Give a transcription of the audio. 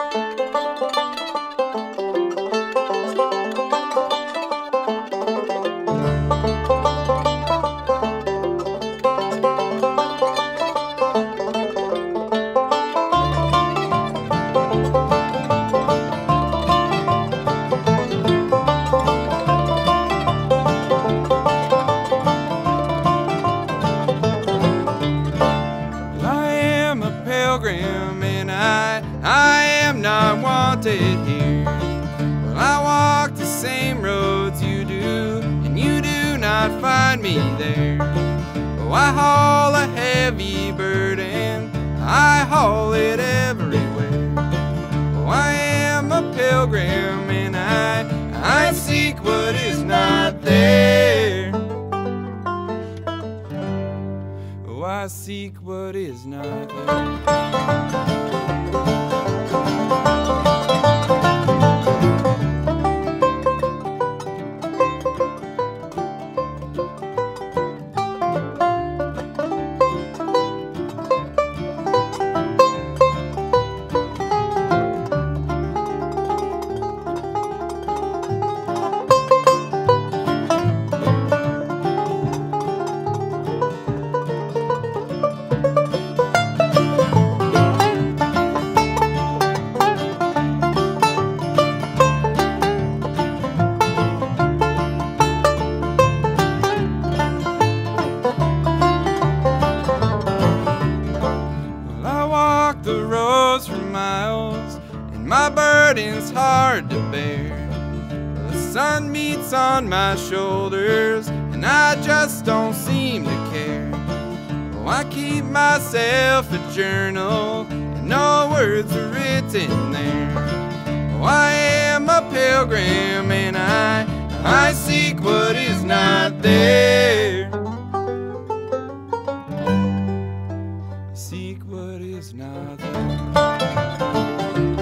I here. I walk the same roads you do, and you do not find me there. Oh, I haul a heavy burden, I haul it everywhere. Oh, I am a pilgrim and I, I seek what is not there. Oh, I seek what is not there. Miles, and my burden's hard to bear. The sun beats on my shoulders, and I just don't seem to care. Oh, I keep myself a journal, and no words are written there. Oh, I am a pilgrim, and I, I seek what is not there. what is not there.